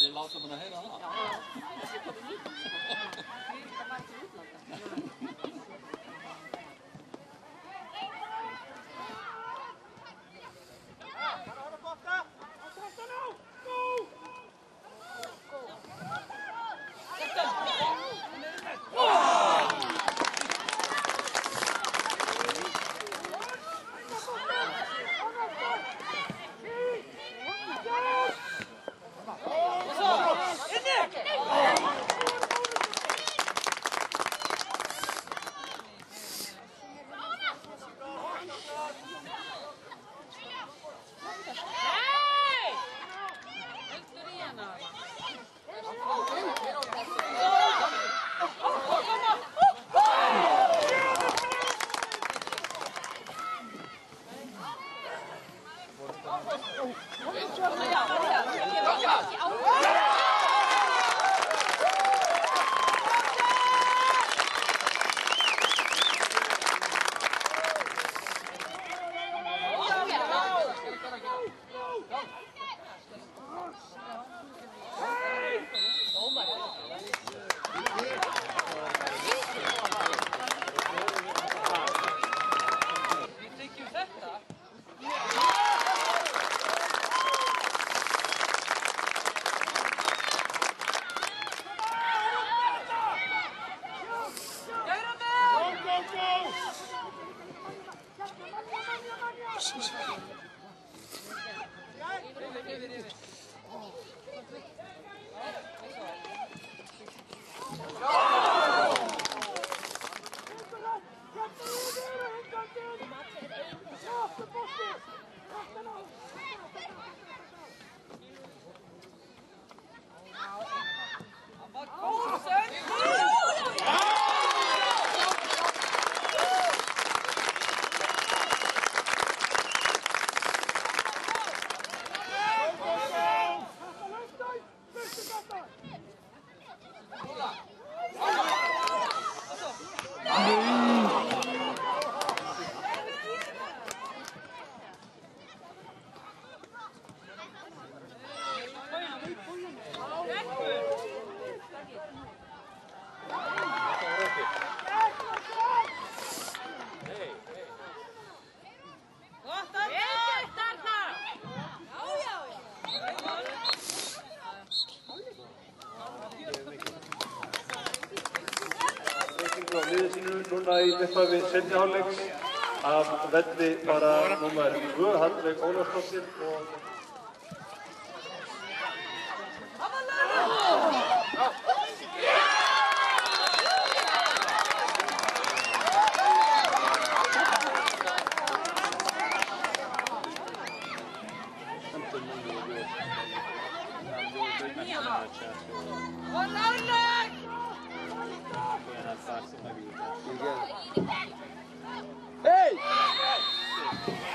你老师不能黑了啊！Vi breytingu á liðið sínu núna í upphafi setni hálfleiks. Af velli bara nummer 2, Hallveig Ólafsdóttir og Yeah, that sucks. It might be. Hey!